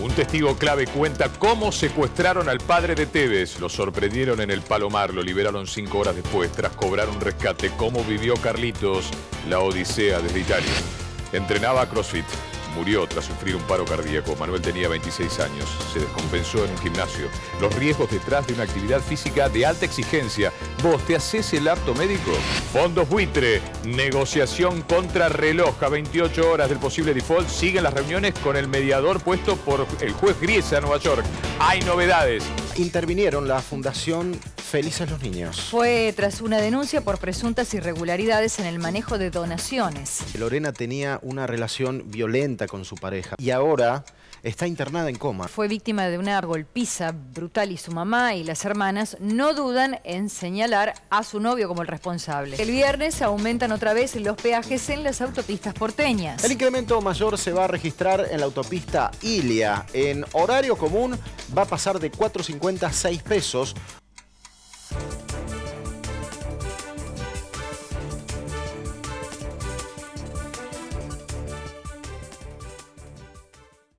Un testigo clave cuenta cómo secuestraron al padre de Tevez. Lo sorprendieron en el Palomar, lo liberaron cinco horas después tras cobrar un rescate. ¿Cómo vivió Carlitos la odisea desde Italia? Entrenaba CrossFit. Murió tras sufrir un paro cardíaco. Manuel tenía 26 años. Se descompensó en un gimnasio. Los riesgos detrás de una actividad física de alta exigencia. ¿Vos te haces el harto médico? Fondos buitre. Negociación contra reloj a 28 horas del posible default. Siguen las reuniones con el mediador puesto por el juez Griesa Nueva York. Hay novedades. Intervinieron la Fundación Felices los Niños. Fue tras una denuncia por presuntas irregularidades en el manejo de donaciones. Lorena tenía una relación violenta con su pareja y ahora está internada en coma. Fue víctima de una golpiza brutal y su mamá y las hermanas no dudan en señalar a su novio como el responsable. El viernes aumentan otra vez los peajes en las autopistas porteñas. El incremento mayor se va a registrar en la autopista Ilia. En horario común va a pasar de 4.50 a 6 pesos